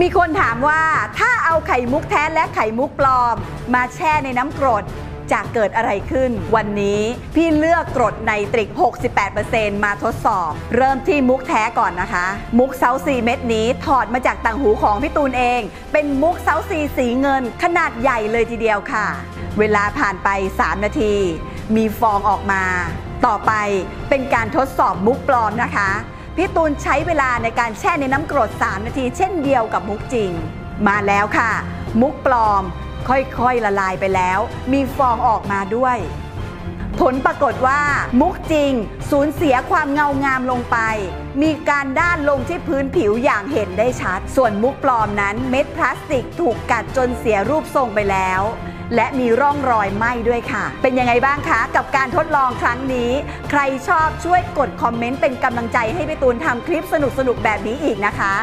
มีคนถามว่าถ้าเอาไข่มุกแท้และไข่มุกปลอม มาแช่ในน้ำกรดจะเกิดอะไรขึ้น วันนี้พี่เลือกกรดไนตริก 68%มาทดสอบ เริ่มที่มุกแท้ก่อนนะคะ มุกเซาซีเม็ดนี้ถอดมาจากต่างหูของพี่ตูนเอง เป็นมุกเซาซีสีเงิน ขนาดใหญ่เลยทีเดียวค่ะ เวลาผ่านไป 3 นาที มีฟองออกมา ต่อไปเป็นการทดสอบมุกปลอมนะคะ พี่ตูนใช้เวลาในการแช่ในน้ำกรด 3 นาที เช่นเดียวกับมุกจริง มาแล้วค่ะ มุกปลอม ค่อยๆละลายไปแล้ว มีฟองออกมาด้วย ผลปรากฏว่า มุกจริง สูญเสียความเงางามลงไป มีการด้านลงที่พื้นผิวอย่างเห็นได้ชัด ส่วนมุกปลอมนั้นเม็ดพลาสติกถูกกัดจนเสียรูปทรงไปแล้ว และมีร่องรอยไหม้ด้วยค่ะ เป็นยังไงบ้างคะกับการทดลองครั้งนี้ ใครชอบช่วยกดคอมเมนต์เป็นกำลังใจให้พี่ตูนทำคลิปสนุกๆแบบนี้อีกนะคะ